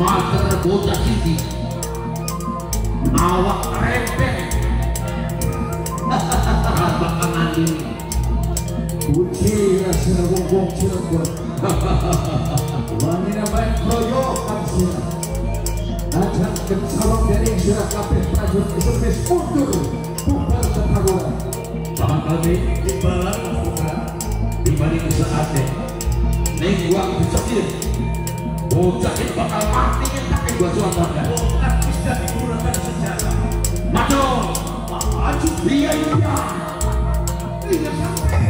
Mater bocah sisi Awak rempeh Kabakan andi Uci rasa wong Cirebon Wanita baik keroyokan sirah Ajak kencawang dari sirah kabeh prajurit SMS mundur Bubar tetangguran Bapak kami di balang buka di balik saatnya Neng uang dicekir Bocah ini bakal mati yang tak gua suapkan Bocah bisa digunakan sejarah Maju! Maju Iya iya Iya sampai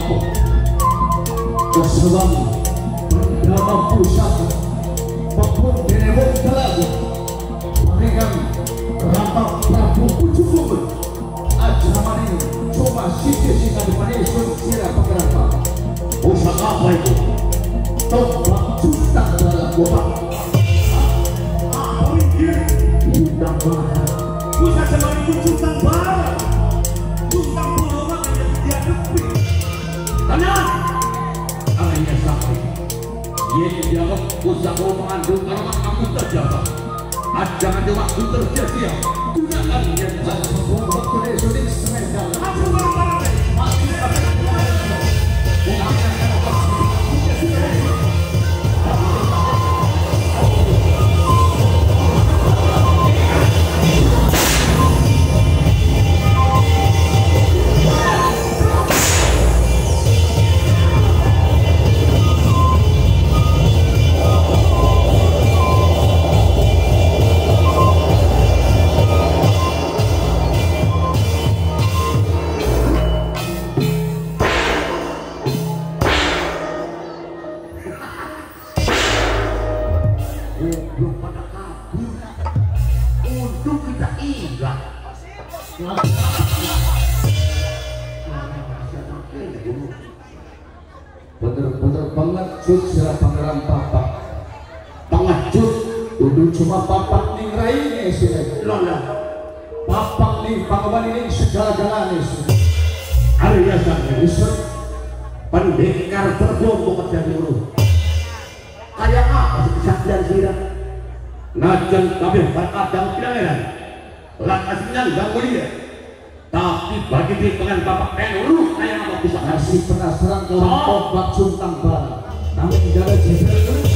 dalam awakmu Kesebang Bernama pusaka Papun denewong telaga Paringan Rampak Prabu Pucukumun Ajaman ini Cuma sisi-sisi di panis sun sira pangeran Papak Pusaka apa itu? Tombak juta dalam gua apa iki Bintang mahal bisa sama itu juntang Jangan di waktu terjadi Gunakan yang sulit setengah jalan aku Goblok pada kabur. Untuk kita ingat Bener-bener pengecut sila pangeran papak Pengecut Udah cuma papak ning raine sila Lona Papak ning pangawan ini segala-galanya sila Arya Isra Pendekar tergombong dari urut Kayak apa kesaktian sirah Najan kabeh berkadang pilangeran Lan aslinya gak mulia Tak bagi di dengan bapak penuru kayak apa bisa. Masih penasaran kalau obat suntang bara. Namun jaga jibril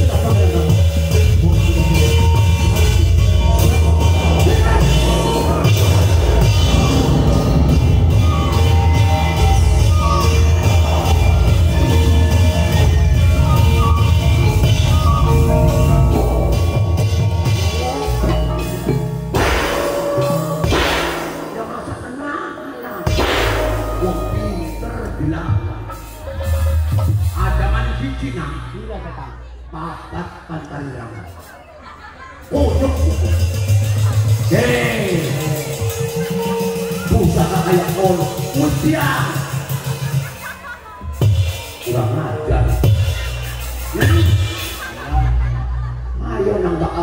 ada manusia Cina datang. papat pantarirang pojok hei pusaka kayak kol mustiang kurang ajar. Ayo nang tak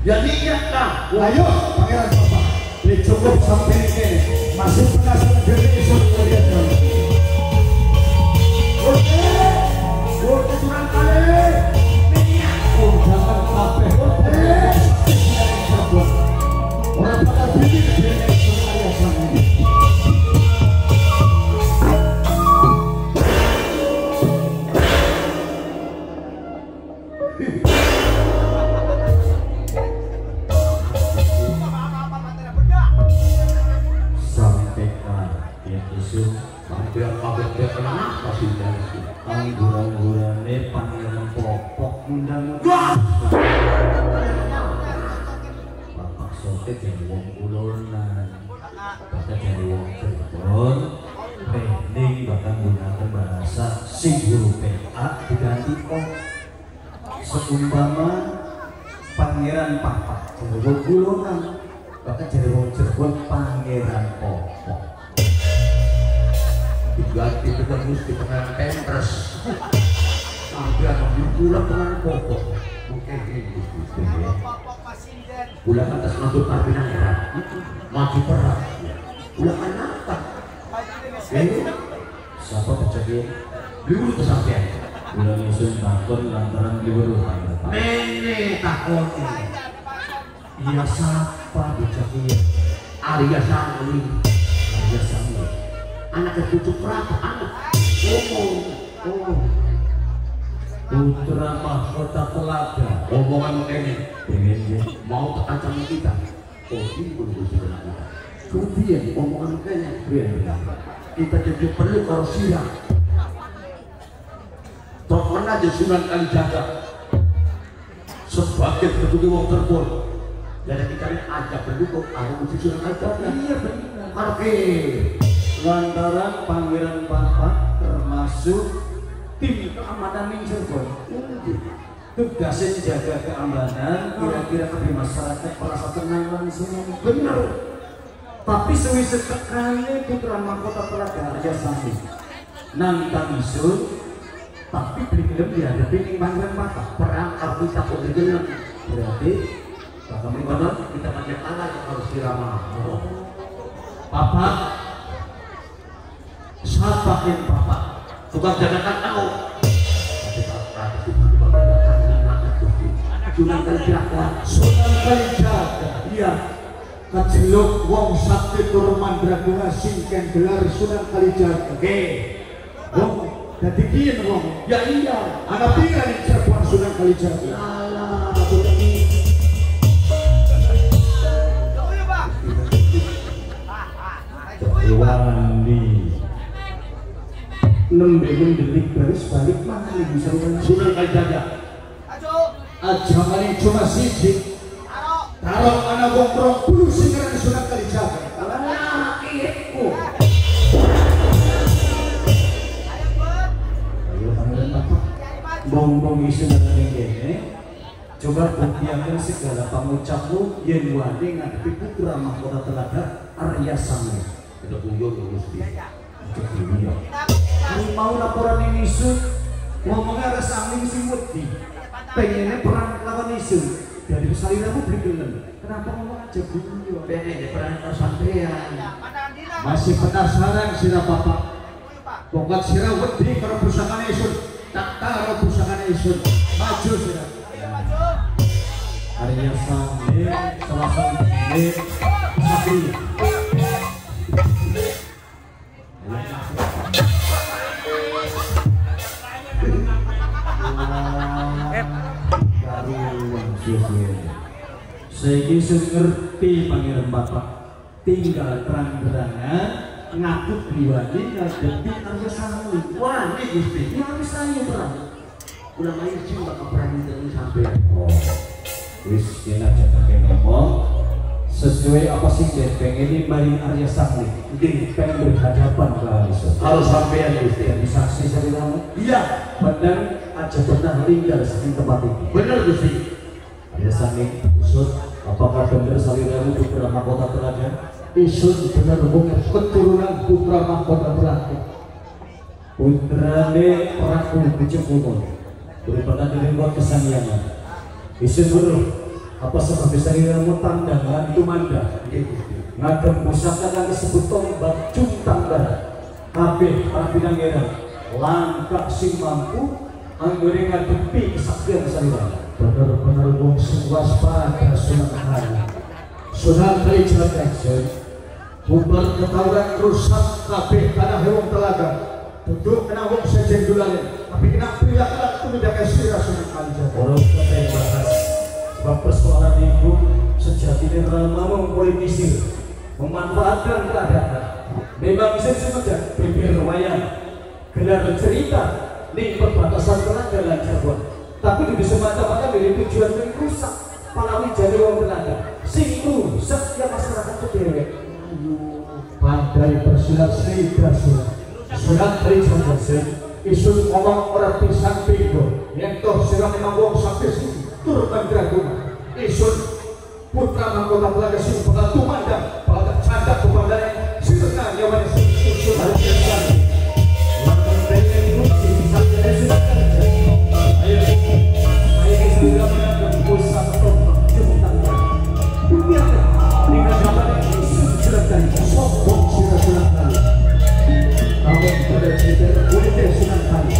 Ya niatlah. Ayo, pangeran papa. Ini cukup sampai di. Masih penasaran jadi isun kalian dulu. Oke, oke, turan kali. Niat. Oh, jangan sampai. Oke, orang bakal bikin. Sampai ada pulang dengan pokok. Oke ya pulang atas nonton karbinan ya. Maju perang pulang apa? Eh Siapa percaya dulu kesampaian Bulan isun takon lantaran diweruhan Nene takon Iya siapa percaya Arya Sangli Iya sama anak ketujuh berapa anak. Oh oh. Putra mahkota telaga. Omongan ini Pengen dia mau terancam kita? Oh ini boleh berjalan kita kemudian omongan kayaknya Biar kita jadi perlu kalau siang. Telepon aja Sunan Kalijaga sebagai ketua wong terbol jadi kita ini aja pendukung. Ada mesti Sunan Kalijaga iya benar. Oke. Lantaran Pangeran Papa termasuk tim keamanan ning Cirebon tugasnya jaga keamanan kira-kira ke masyarakat merasa tenang langsung benar. Tapi sewise sekali putra mahkota telaga Arya Sandi nantang isun tapi beli film dihadapi ning Pangeran Papa perang kalau kita kegedean berarti bakal benar kita banyak tangan yang harus diramah Papa siapa yang Papa Membedakan lima itu. Sunan Kalijaga. Sunan Kalijaga. Iya. Keceluk wong sakti tur mandraguna singken gelar Sunan Kalijaga. Oke. Wong dadi kiyen wong. Ya iya. Anak tinggal di Cirebon Sunan Kalijaga. Alah, aku nembeling delik baris balik mana nih bisa sudah kali jaga. Aja kali cuma sidik taruh. Anak wong puluh sing keren sudah kali jaga. Kalau laki bong-bong isu dari gini coba buktiakan segala pengucapmu yang wani ngadepi putra mahkota telaga Arya Sangga. Kita buyur ke Gusti kita buyur Lu mau laporan ini isu ngomongnya Arya Sangya si wedi pengennya perang lawan isu dari saliramu beli gelem kenapa ngomong aja guyon Pengen di peran sampean. Masih penasaran sira bapak. Pokok sira wedi karo pusakane isun. Tak karo pusakane isun. Maju sira. Arya Sangya salah satu sakri Saya ngerti pangeran bapak tinggal terang-terangan ngaku pribadi ngadepi Arya Sangli wani gusti ya wis ayo perang Udah main izin bakal perang itu sampean. oh wis kena aja pakai ngomong sesuai apa sih dia pengen ini mari Arya Sangli dia pengen berhadapan ke Harus sampean Gusti. jadi saksi dari kamu Iya, benar aja pernah tinggal di tempat ini. Benar Gusti. Arya Sangli usut apakah benar saliramu putra mahkota telaga Isun benar bukan keturunan putra mahkota Belanda. putrane Prabu Bujukumun merupakan dari buat kesaniangan isin guru apa sebab saliramu tandangan itu manda? Iya ngagem pusaka kang disebut tombak juntang barat kabeh para pinangeran langkah sing mampu anggone ngadepi kesaktian saliramu Benar-benar wong sing waspada Sunan Kali. Sunan Kali Jagajen. Bubar ketauran rusak kabeh tanah wong telaga. Duduk kena wong sejen dulane. Tapi kena pilih kelak tumindak sira Sunan Kali Jagajen. Orang kata yang bahas sebab persoalan itu sejatinya Rama mempolitisir memanfaatkan keadaan memang bisa saja bibir wayang gelar cerita di perbatasan tenaga dan Cirebon tapi di semata-mata dari tujuan yang rusak palawi jadi orang tenaga singku setiap masyarakat itu dewek Pandai bersilat sida surat. Surat dari Jagajen. Isun ngomong orang pisang bego. Yang toh sira memang wong sampai sini. Turun mandraguna. Isun putra mahkota telaga sing bakal tumandang. Bakal candak kepandanya. punch.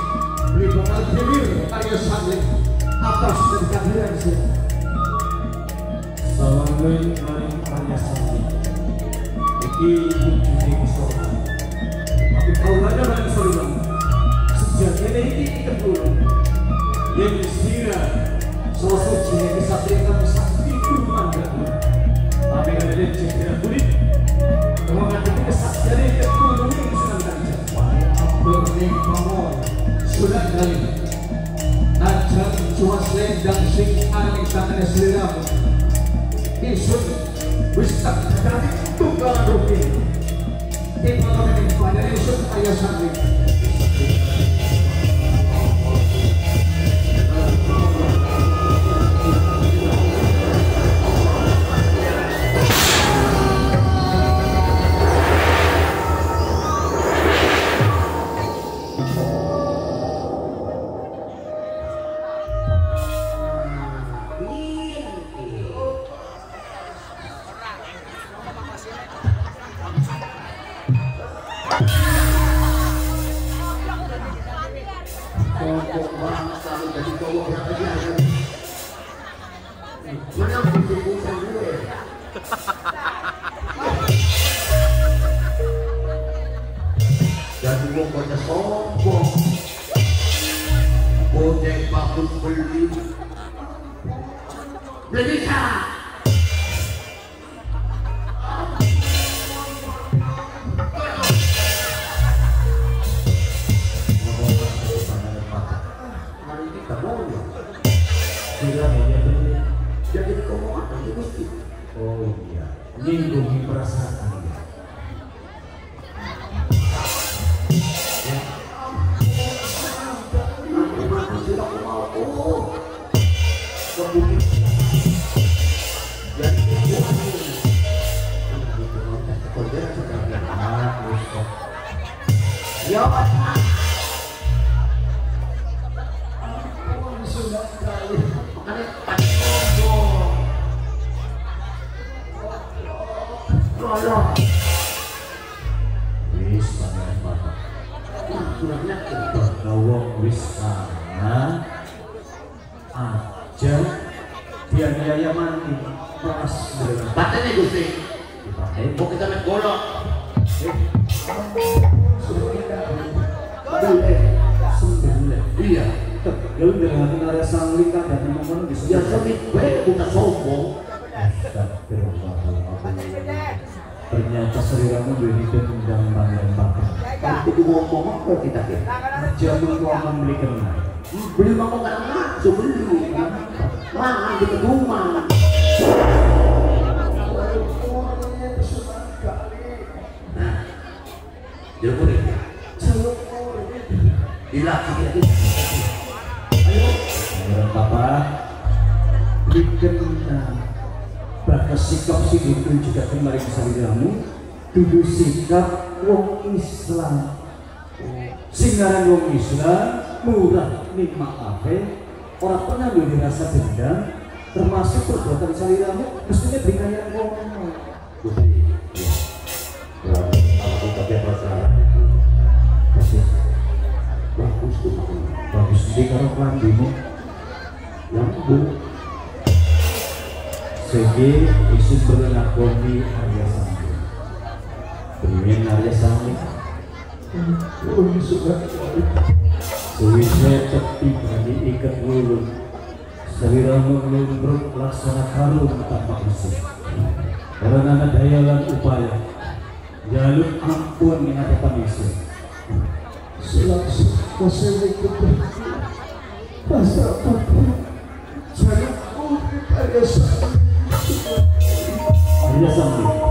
Hilir Arya Sangli Atas kehadiran saya Salamai maring Arya Sangli Iki Tapi kau aja maring sorban Sejak ini kita dulu Yang istirahat kami sakti Tiba kami pada isun ayah santri Kelompok Jadi kau mau apa Gusti? Oh iya, nyinggungi perasaan ya? Jamu membeli kena. Beli mau nggak masuk beli. Mahal di rumah. Sikap si itu juga kembali ke saliramu dudu sikap wong Islam singaran wong Islam murah nih maafe orang pernah duwe rasa dendam termasuk perbuatan saliramu mestinya dikaya wong. Gusti. Ya. Kalau kita biar masalah Masih bagus bagus di karo klambimu. Lambung. Segi isu berlakoni Arya Sangli Berimin Arya kali Suwisnya tepi bagi ikat lumruk laksana karung tanpa Karena upaya Jaluk ampun isu Selangsung ikut Pasal apa Jangan urip Sangli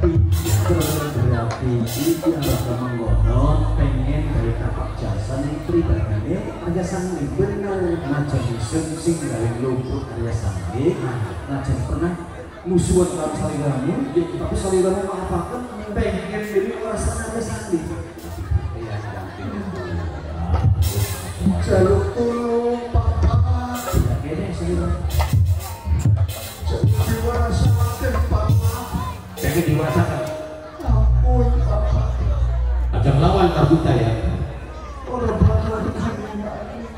berarti ki arep mengkono pengen gawe tapak jasa ning pribadine Arya Sangli bener najan iseng sing gawe luput Arya Sangli najan pernah musuhan karo saliramu tapi saliramu maafaken pengen jadi orang Arya Sangli jaluk tulung ampun papa aja melawan terbuka ya?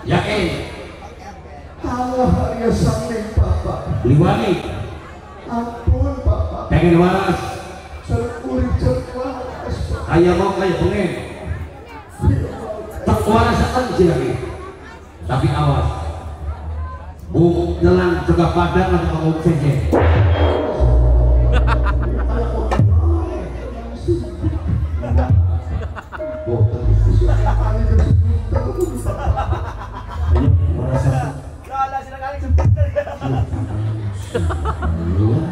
Yakin? Allah Arya Sangling papa liwani ampun papa pengen waras. Serkuri cerdas kayak mau kayak pengen. Tak sih lagi. Tapi awas. Bu nyelang juga padan atau mau cengeng Pangeran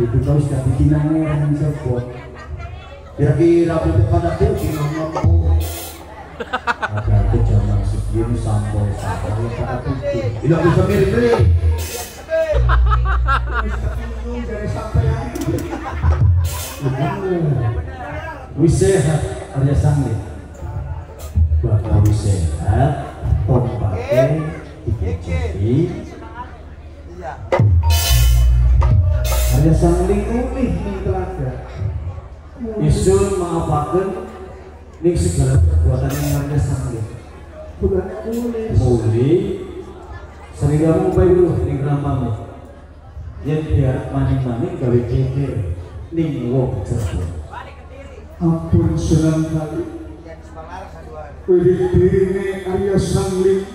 itu kau sudah bikin yang sebut kira-kira butuh pada bikin ngomong ada ke zaman segini sampai sampai yang pada bikin tidak bisa mirip-mirip Ini. Dari sampean wis sehat. Arya Sangli bakal wis sehat. Tompake dicuci Arya Sangli ulih ning telaga. Isul maafaken ning segala perbuatan yang Arya Sangli Bukan kulis muli seliramu baik dulu ning ramamu yang biar maning-maning gawe kekir ning wong cerdas Ampun senang kali. Wirid diri Arya Sangling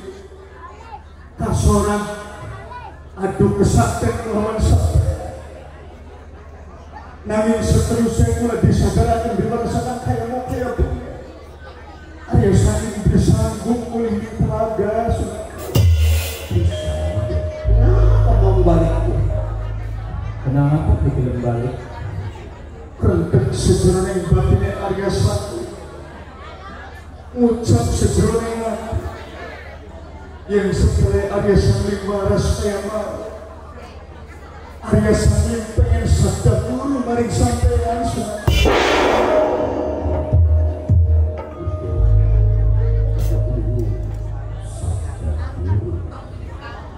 Kasoran. Adu kesaktian lawan sakti Nanging seterusnya mulai disadarakan dirasakan kayak mau kayak punya Arya Sangling bersanggup di telaga Kenapa mau balikku? Kenapa pikiran balik? Rentek sebenarnya batinnya Arya Sangling Ngucap sebenarnya Yang setelah Arya Sangling waras kayak mau Sangling pengen sadar dulu maring sampean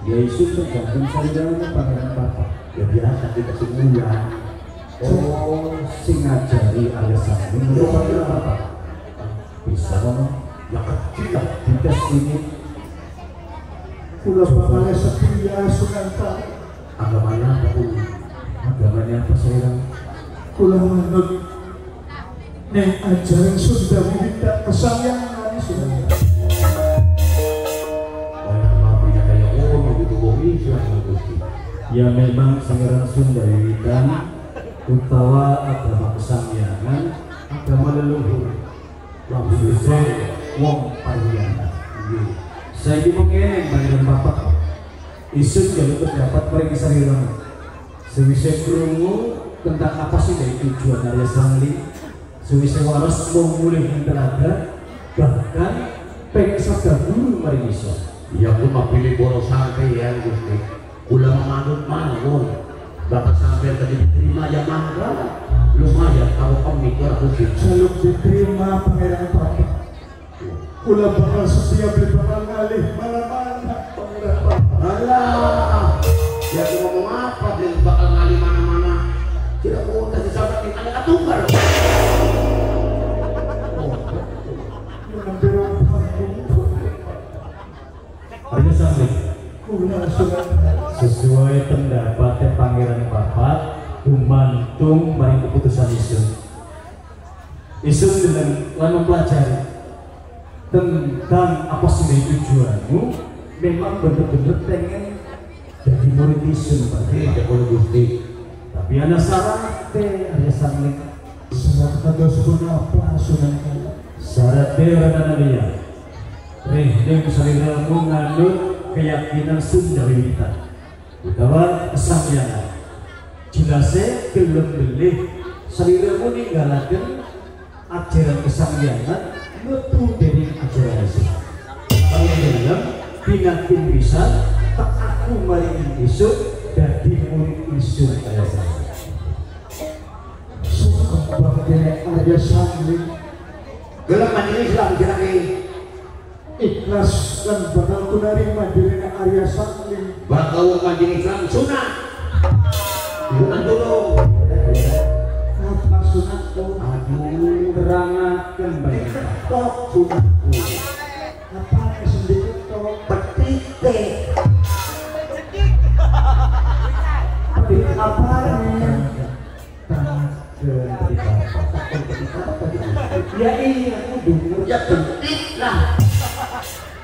Ya isu tergantung saudaranya pangeran bapak. Ya biasa dikasih mulia. Oh, sing ngajari alasan ini pangeran bapak. Bisa kan? Ya kecil lah. Dites ini Kula bakalnya setia sunanta agamanya apa pun? Agamanya apa sekarang? Kula manut Neng ajaran Sunda Wiwita kesayangan Islam ya memang Pangeran Sunda Wiwitan utawa agama kesangyangan agama leluhur. Langsung saya wong pariana saya di mengeneng pangeran bapak isun jadi terdapat mereka sariramu sewise krungu tentang apa sih dari tujuan Arya Sangli sewise waras yang telaga bahkan pengen sabda guru mari iso Ya pun mah pilih boros sampai ya Gusti. Kula manut mangun. Bapak sampai tadi diterima ya mangga. Lumayan kalau kamu mikir Gusti. Jaluk diterima pangeran Papa. Kula bakal setia beli bakal ngalih mana-mana pangeran Papa. Alah, ya ngomong apa dia bakal ngali mana-mana. Tidak mau kasih sahabat kita ada tunggal. Sesuai pendapatnya Pangeran Papat gumantung mari keputusan isun isun dengan lan mempelajari tentang apa sih tujuanmu memang benar-benar pengen jadi Pak Tidak boleh Gusti. tapi ada syarat teh ada syarat Surat kado sudah apa sudah syarat teh rada dia Reh, dia kesaliramu ngandung keyakinan Sunda Wiwitan utawa kesangyangan jelasnya gelem belih saliramu ninggalaken ajaran kesangyangan metu dalam pinakin bisa tak aku mari isuk dadi murid isun kaya saya. Suka bakal Arya Sangli Gelap mandiri Islam kira ikhlas dan bakal kunarima diri Arya Sangli Bakal mandiri Islam sunat. Bukan dulu. apa sunatku Aduh, terangaken baik top sunatku petite. Tapi apa Ya iya, aku dengar. Ya lah.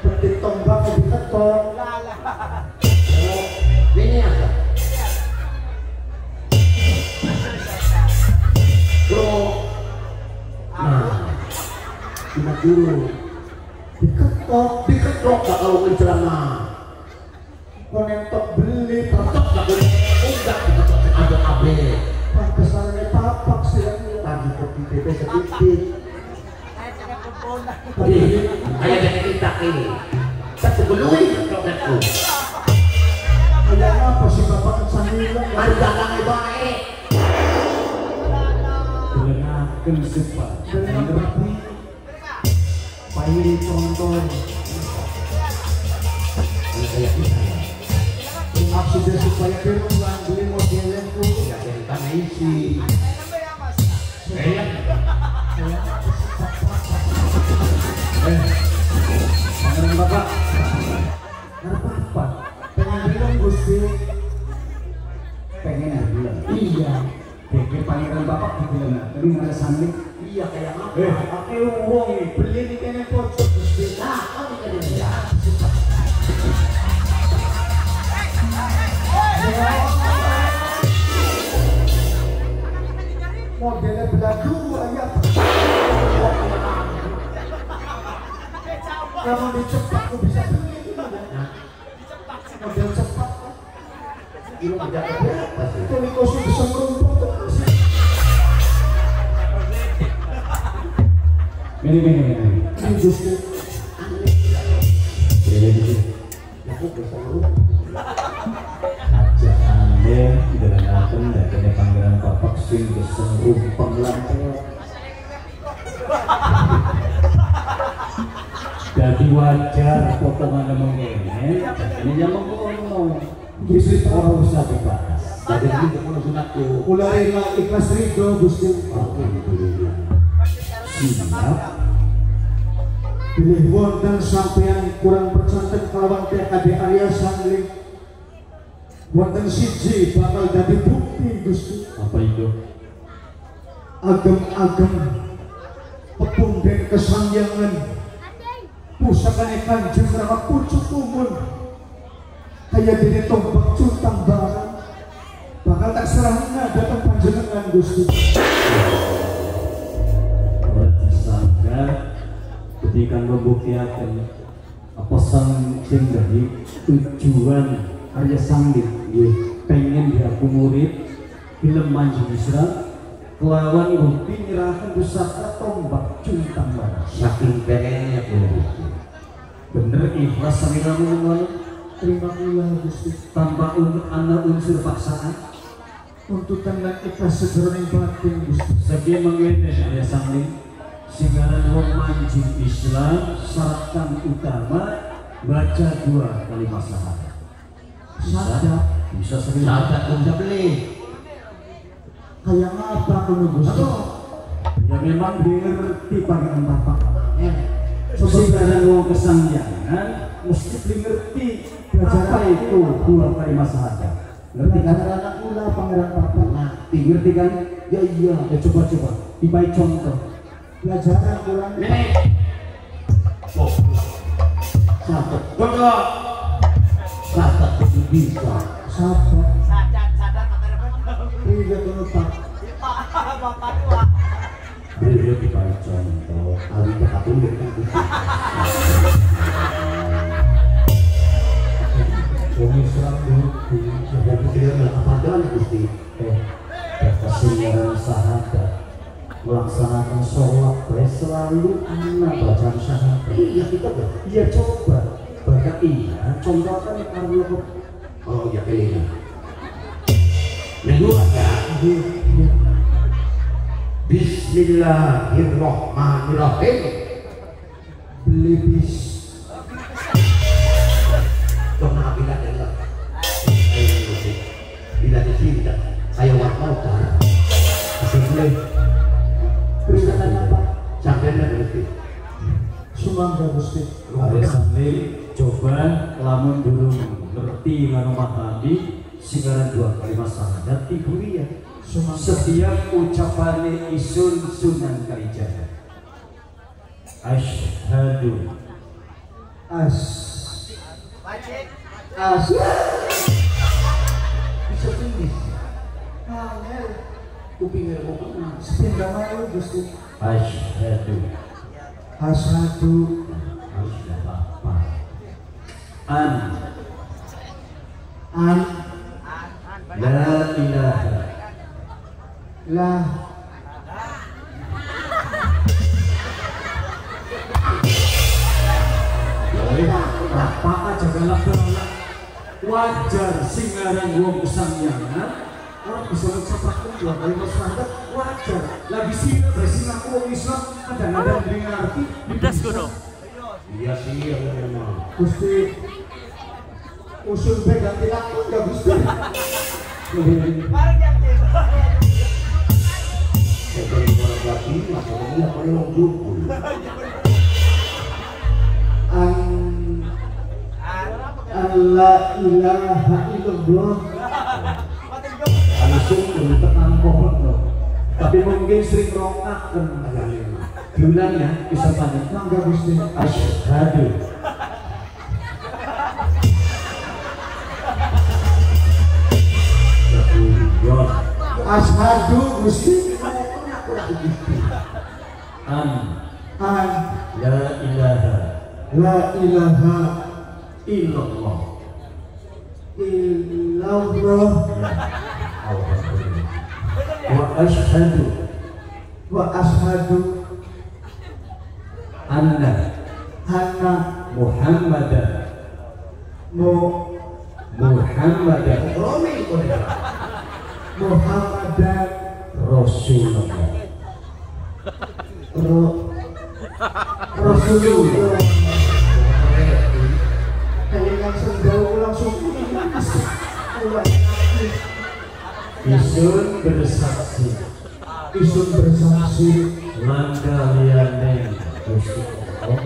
Petik tombak lebih ketok Ini apa? Bro. Nah, Cuma dulu bapak. Apa? Pengen bilang Gusti Pengen bilang. Iya Pikir pangeran bapak dibilang nggak ada sanding. iya kayak apa? Eh, aku uang nih. Beli di kene pojok orang usah dibahas. Jadi ini kalau sunatku. Mulai ikhlas ridho Gusti Alhamdulillah. Siap. Pilih wonten sampean kurang percanten kelawan TKD Arya Sangling Wonten siji bakal jadi bukti Gusti Apa itu? Agem-agem pepundhen kesangyangan pusakane kanjeng rama pucuk umur kaya dene tombak cutang barang bakal tak serahna datang panjenengan Gusti. Disangka ketika membuktikan pesan sing dari tujuan Arya Sangit nggih pengen diaku murid film Manjung Isra kelawan bukti nyerahkan pusaka tombak cuntang barang saking pengennya bener ikhlas samiramu ngono terima kasih Gusti tanpa un ana unsur paksaan tuntutan lan ikhlas sejroning batin Gusti. Segi mengene Arya Sangit Singgaran wong mancing Islam syarat kang utama baca dua kalimat syahadat. Syahadat? bisa sering sahabat udah beli. Kayak apa kono Gusti? Ya memang ngerti panggilan bapak. Singgaran wong kesangjangan mesti ngerti apa itu dua kalimat syahadat. Ngerti kan? anak kula pangeran bapak Ngerti, ngerti kan? Ya iya, ya coba coba. Tibai contoh. pelajaran kurang ini oh Satu. Kata itu bisa. sabar Sadar, sadar iya kono Pak Bapak tua. Beliau tibai contoh. Ali kakakun dengan melaksanakan sholat baik selalu anak bacaan syahadat. Iya. Kita iya coba. Bahkan iya contohkan karena oh ya ini kedua ya Bismillahirrahmanirrahim. Beli bis. Ke mana bila dengar Bila dicinta Saya warmauta Boleh sumangga Gusti. Sambil coba lamun dulu. Ngerti nganu mahadi singgaran dua kalimat syahadat tiburi ya. Sumangga. Setiap ucapan isun sunan kalijaga. Ashhadu. As. Wajib. as. Bisa tulis. Angel. Kupingnya mau sepindah malu Gusti Ada apa An. An. La ilaha. Lah Apa aja galak galak wajar singaran wong kesangyangan orang bisa mencapai dua kali masyarakat wajar. Lagi sih bersinah wong Islam kadang-kadang dari ngerti Pedas kudu. Iya sih yang memang Gusti usul baik ganti lakon gak Gusti. Ganti. Orang lagi apa yang dukul Allah ilaha illallah langsung tekan pohon loh tapi mungkin sering rokakan bulannya bisa tanya mangga Gusti Asyhadu. Ashadu Gusti. An an La ilaha. La ilaha illallah. Illallah Alhamdulillah Wa asyhadu wa ashadu anna anna Muhammadan mu Muhammadan Romi Muhammadan Rasulullah. Rasulullah Isun bersaksi. Isun bersaksi. Langkah liane Gusti Allah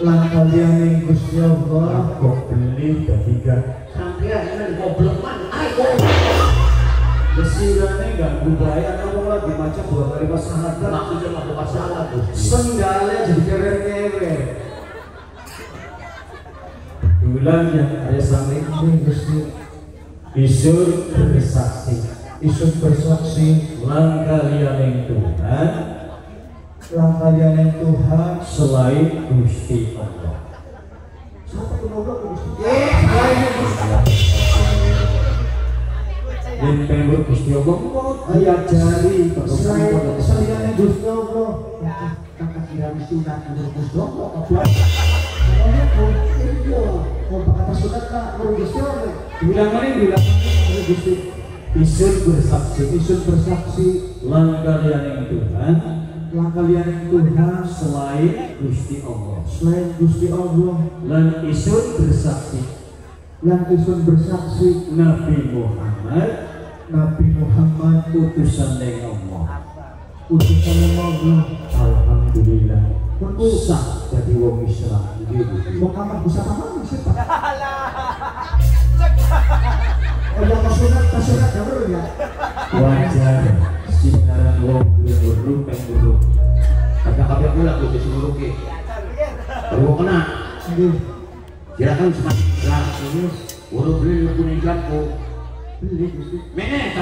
lan kalian yang Gusti Allah Aku beli ketiga Sampai man Ayo. Kesirane gak budaya ngomong lagi macam dua kali pasangan Maksudnya pasangan Gusti. Sendalnya jadi keren-keren. Bulan yang ada sama ini Gusti Isur bersaksi Isur bersaksi Langkah yang Tuhan. Langkah yang Tuhan. Selain Gusti Allah. Yang Gusti? Eh, selain Gusti. Yang pembur Gusti Allah. Ayat jari selain selain Gusti Allah. Kakak kira mesti udah menurut Gusti Allah apa Pokoknya kau iya kau kata sunat kak menurut Gusti Allah. Bilang mana bilang menurut Gusti Isun bersaksi, isun bersaksi. Langkah yang Tuhan langkah yang Tuhan selain Gusti Allah. Selain Gusti Allah. Lan isun bersaksi. Lan isun bersaksi. Nabi Muhammad. Nabi Muhammad utusan dari Allah. Utusan dari Allah. Alhamdulillah. Usah jadi wong Islam. Muhammad bisa paham siapa? Oh yang kesunat kesunat ya bro ya wajar penguruk Kata kabeh pula Gusti seluruh ke. Baru kena. Silakan jelas. Urut beli lu punya jamku. beli Mene